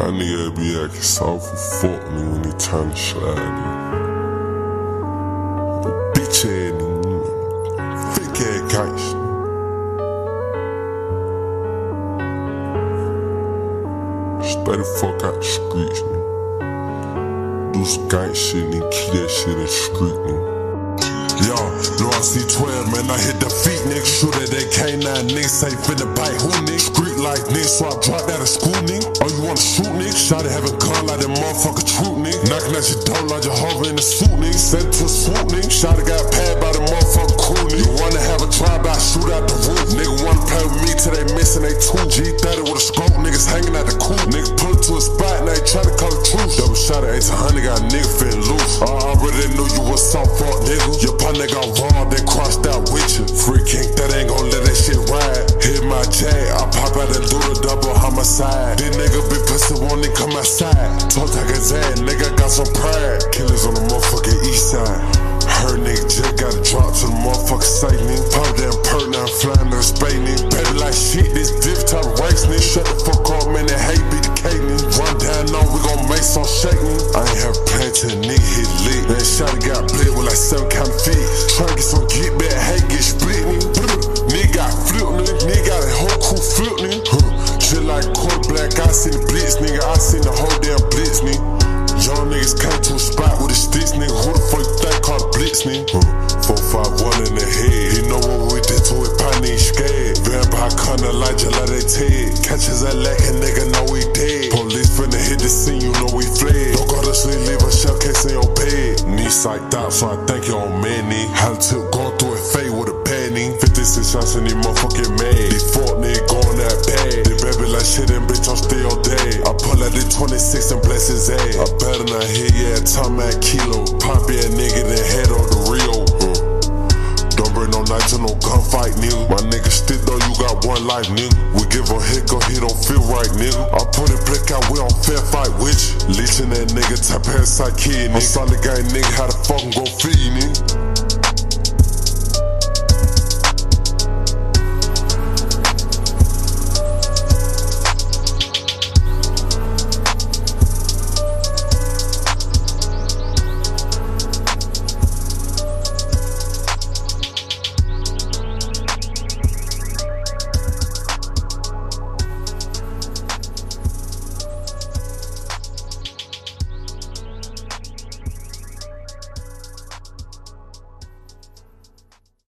Y'all nigga be acting soft as fuck nigga when he to slide nigga. Bitch ass nigga, thick ass gangsta. Stay the fuck out the streets nigga. Do some gang shit nigga, keep that shit in the street nigga. Yo, no I see 12 man, I hit the feet nigga. Shoot at that K9 nigga, say finna bite who nigga. Street like nigga, so I dropped out of school nigga. Oh, you wanna shoot Shot it having gun like that motherfucker truth nigga. Knocking at your door like Jehovah in the suit nigga. Sent to a swoop nigga. Shot it got paid by the motherfucker crew nigga. You wanna have a drive-by, shoot out the roof. Nigga wanna play with me till they missing they two G30 with a scope, niggas hanging out the coop. Nigga pull it to a spot, now they tryna call the truth. Double shot at 800, got a nigga feeling loose. I already knew you was some fuck nigga. Your partner got raw, then crossed out with you. Free that ain't gon' let that shit ride. J, I pop out and do the double homicide. This nigga be pussy, won't even come outside. Talk like his ass, nigga got some pride. Killers on the motherfucking east side. Her nigga just got a drop to the motherfucking site, nigga. Pop damn perk, now I'm flying to Spain, nigga. Baby like shit, this diff of race, nigga. Shut the fuck up, man, that hate be the cake, nigga. Run down on, we gon' make some shake, nigga. I ain't have a till nigga hit lit. That shot got I seen the blitz, nigga. I seen the whole damn blitz, nigga. Young niggas came to a spot with a sticks, nigga. Who the fuck you think called a blitz, nigga? Huh. Four, five, one in the head. He know what we did to it, ain't scared. Vampire kinda like Jalade Ted. Catches that lacking, nigga, know we dead. Police finna hit the scene, you know we fled. Don't go to sleep, leave a shell case in your bed. Knee psyched out, so I think you're on many. How to go through it, fade with a knee. 56 shots in these motherfucking mad. These 26 and bless his ass. I better not hit, yeah, time at kilo. Pop a nigga, then head on the Rio. Don't bring no knife to no gunfight, nigga. My nigga stick though, you got one life, nigga. We give a go he don't feel right, nigga. I put it black out, we on fair fight witch. Leeching that nigga, type parasite kid, nigga. I'm solid gang, nigga, how the fuck go feed, nigga?